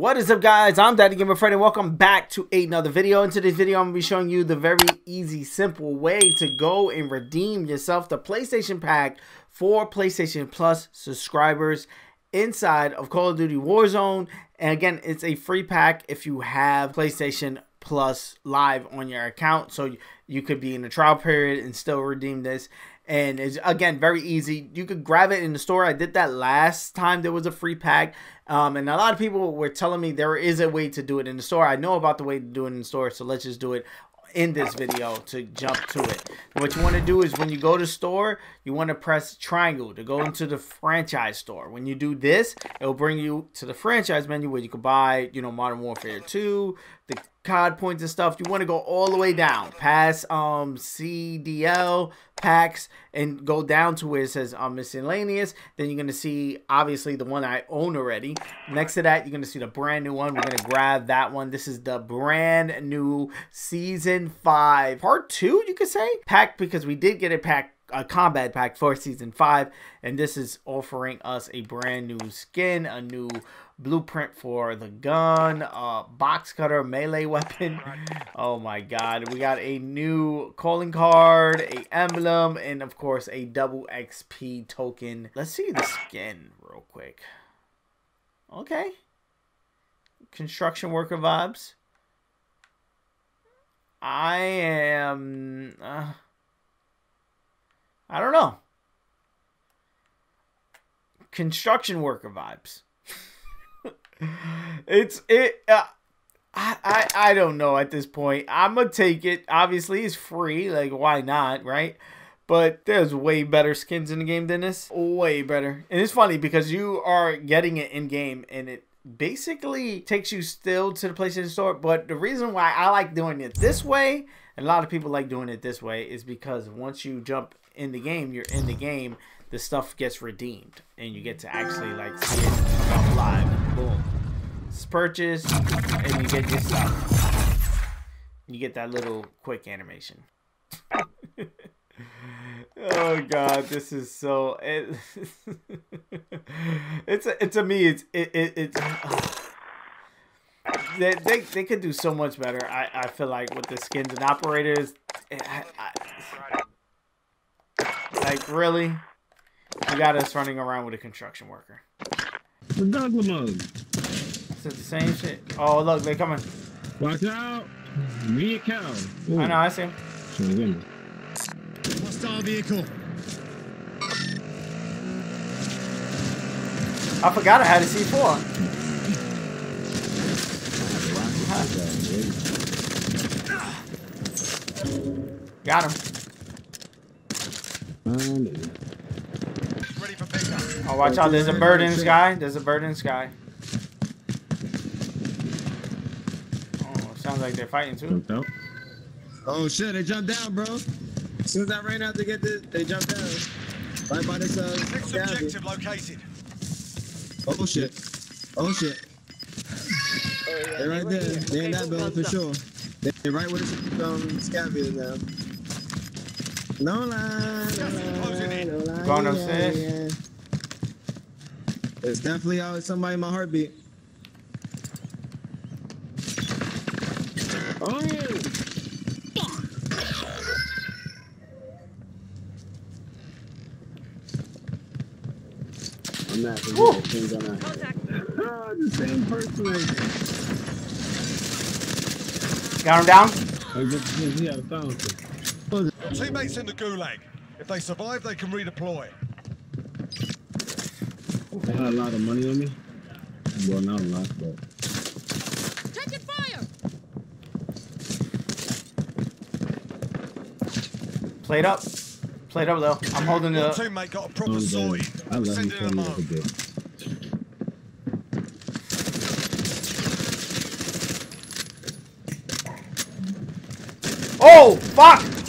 What is up guys, I'm Daddy Gamer Fred and welcome back to another video. In today's video I'm going to be showing you the very easy, simple way to go and redeem yourself the PlayStation Pack for PlayStation Plus subscribers inside of Call of Duty Warzone. And again, it's a free pack if you have PlayStation Plus Live on your account. So you could be in a trial period and still redeem this and it's again very easy you could grab it in the store i did that last time there was a free pack um, and a lot of people were telling me there is a way to do it in the store i know about the way to do it in the store so let's just do it in this video to jump to it. What you want to do is when you go to store, you want to press triangle to go into the franchise store. When you do this, it'll bring you to the franchise menu where you can buy, you know, Modern Warfare 2, the COD points and stuff. You want to go all the way down past um CDL packs and go down to where it says um, miscellaneous. Then you're going to see obviously the one I own already. Next to that, you're going to see the brand new one. We're going to grab that one. This is the brand new season 5 part 2, you could say. Pack because we did get it pack a combat pack for season 5 and this is offering us a brand new skin, a new blueprint for the gun, uh, box cutter, melee weapon. Oh my god. We got a new calling card, a emblem, and of course a double XP token. Let's see the skin real quick. Okay. Construction worker vibes. I am... Uh, I don't know. Construction worker vibes it's it. Uh, I, I I don't know at this point. I'm gonna take it. Obviously, it's free. Like, why not, right? But there's way better skins in the game than this. Way better. And it's funny because you are getting it in game, and it basically takes you still to the PlayStation Store. But the reason why I like doing it this way, and a lot of people like doing it this way, is because once you jump in the game, you're in the game. The stuff gets redeemed, and you get to actually like see it live. Boom It's purchase, and you get your stuff. You get that little quick animation. oh god, this is so. It, it's it's to me. It's it, it it's. They, they, they could do so much better. I, I feel like with the skins and operators, I, I, like really, you got us running around with a construction worker. The Goggle mode. It's the same shit. Oh, look, they coming. Watch out. Me a cow. Ooh. I know, I see him. Hostile vehicle. I forgot I had a C4. Got him. Ready for pickup. Oh, watch out. There's a bird in the sky. There's a bird in the sky. Oh, sounds like they're fighting too. Oh shit, they jumped down, bro. As soon as I ran out to get this, they jumped down. Right by this uh Next objective located. Oh shit. Oh shit. Oh, yeah. They're right there. They're in that building for sure. They're right where this um scav is now. No lie, no lie, no lie. Going upstairs. It's definitely always somebody in my heartbeat. Oh! I'm not the things on that. Oh, the same person. Got him down? Oh, Teammates in the gulag. If they survive, they can redeploy. I had a lot of money on me. Well, not a lot, but. Played up. Played up though. I'm holding the. teammate got a proper oh, sortie. Send it him home. Oh fuck!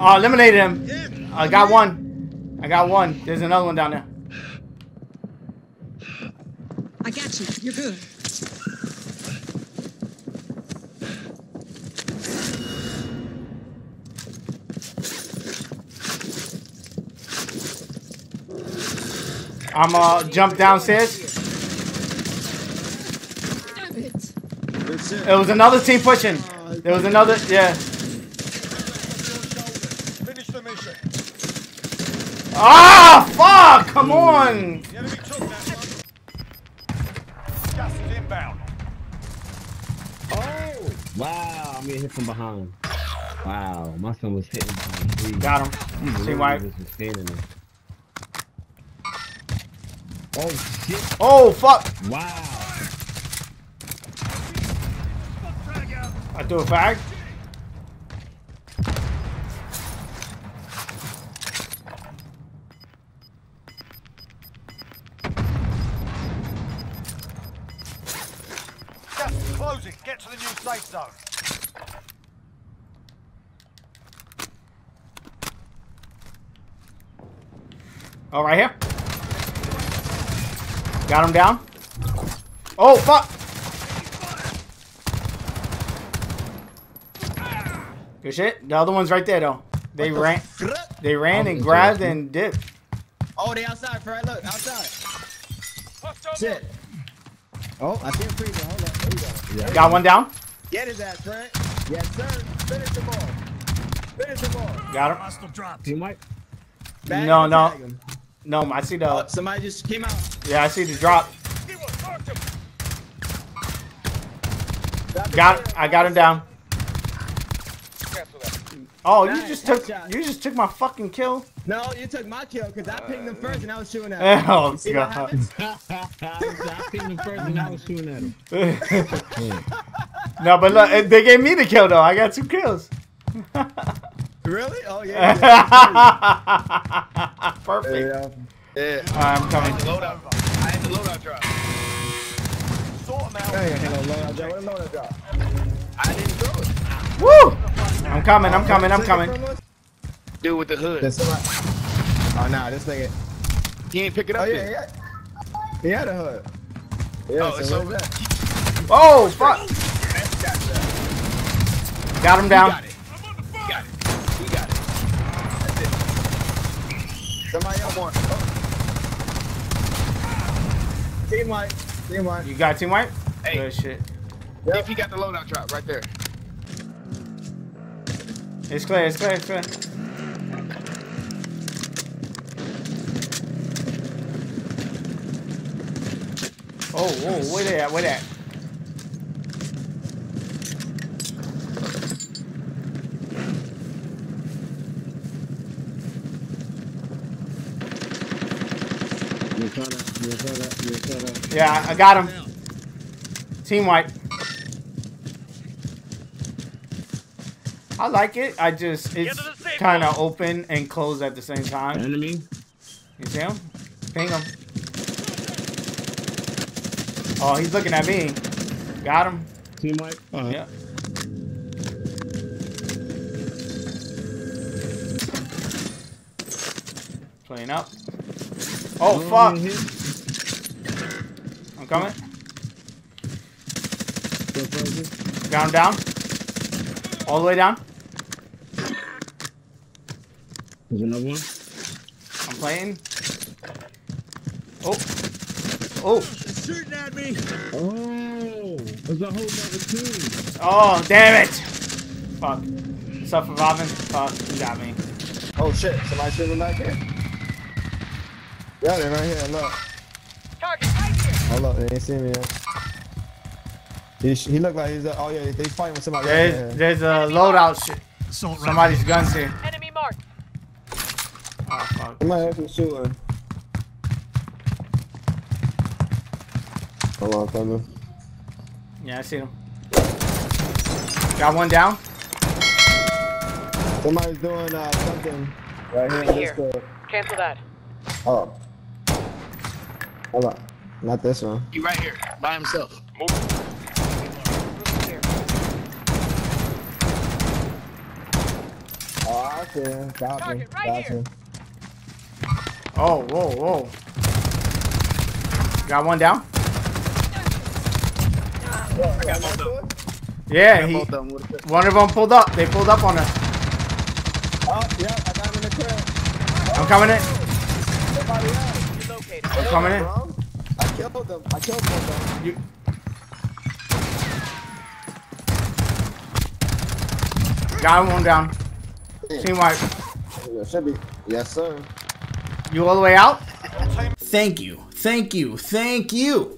Oh, eliminated him. I got one. I got one. There's another one down there. I got you. You're good. I'm uh jump downstairs. It was another team pushing. There was another, yeah. Finish the mission. Ah, fuck! Come on! The enemy took that one. Gas is inbound. Oh! Wow, I'm getting hit from behind. Wow, my son was hitting behind. He- Got him. he Team literally white. was just standing there. Oh shit! Oh, fuck! Wow! I threw a fag. Gas is closing. Get to the new safe zone. Oh, right here. Got him down. Oh, fuck! Good shit. The other one's right there, though. They ran. They ran and grabbed and dipped. Oh, they outside, Fred. Look, outside. Shit. Oh, I see a freezer. Hold up. There you go. Got one down. Get his ass, Fred. Yes, sir. Finish the ball. Finish the ball. Got him. Hostile dropped. Team white. Bag No, no. him. No, I see the. Oh, somebody just came out. Yeah, I see the drop. He was marked him. It Got. there. I got him down. Cancel that. Oh, you just took. You just took my fucking kill. No, you took my kill because I pinged them first and I was shooting at him. Oh You see what god. happens? I seen him first and I was shooting at him. no, but look, eh, they gave me the kill though. I got two kills. Really? Oh, yeah. yeah. Perfect. yeah. Yeah. Alright, I'm coming. Loadout. I had the loadout drop. Sort them out. Hey, hello, loadout drop. What a loadout drop? I didn't throw it. Woo! I'm coming. I'm coming. I'm coming. From? Dude with the hood. There's somebody- Oh, nah, this nigga. He ain't pick it Oh, up yeah, yet. yeah. He had a hood. Yeah, Oh, so it's where's over. that? Oh fuck! Got him He down. got it. He got it. He got it. That's it. Somebody else. Come on. Team white. Team white. You got team white? Hey. Good shit. If he got the loadout drop right there. It's clear. It's clear. It's clear. Oh, whoa, where they at? Where they at? You try that. You try that. You try that. Yeah, I got him. Team white. I like it. I just it's kind of open and closed at the same time. Enemy. You see him? Ping him. Oh, he's looking at me. Got him. Team white. Uh, Yeah. Playing up. Oh fuck! I'm coming. Got him down. All the way down. There's another one. I'm playing. Oh. Oh. Shooting at me. Oh, there's a whole other team. Oh, damn it. Fuck. What's up for Robin? Fuck, you got me. Oh shit, somebody shooting back here. Yeah, they're right here. Look. Target right here. Oh look, they ain't see me yet. He, sh- he looked like he's. Uh, oh yeah, they fighting with somebody. right There's, here. there's a loadout shit. Assault Somebody's guns here. Enemy marked. Oh, fuck. Somebody else is shooting. Hold on, coming. Yeah, I see him. Got one down. Somebody's doing uh, something right here. in Here. This. Cancel that. Oh. Hold on. Not this one. He right here by himself. Here. Oh, I see him. Got me. Target right Got here. him. Oh, whoa, whoa. Got one down. I got both of them. Yeah, he. of them. One of them pulled up. They pulled up on us. Oh, yeah, I got him in the crib. I'm coming in. Somebody else. Relocated. I'm coming in. I killed them. I killed both of them. You. Got one down. Team wipe. Yeah, should be. Yes, sir. You all the way out? Thank you, thank you, thank you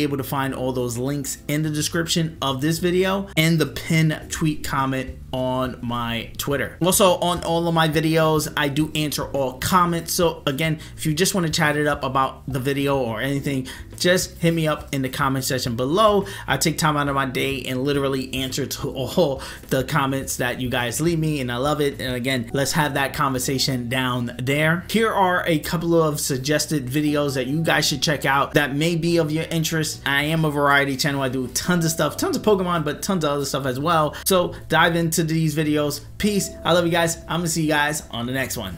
able to find all those links in the description of this video and the pin tweet comment on my Twitter. Also on all of my videos, I do answer all comments. So again, if you just want to chat it up about the video or anything, just hit me up in the comment section below. I take time out of my day and literally answer to all the comments that you guys leave me and I love it. And again, let's have that conversation down there. Here are a couple of suggested videos that you guys should check out that may be of your interest. I am a variety channel. I do tons of stuff, tons of Pokemon, but tons of other stuff as well. So dive into these videos. Peace. I love you guys. I'm gonna see you guys on the next one.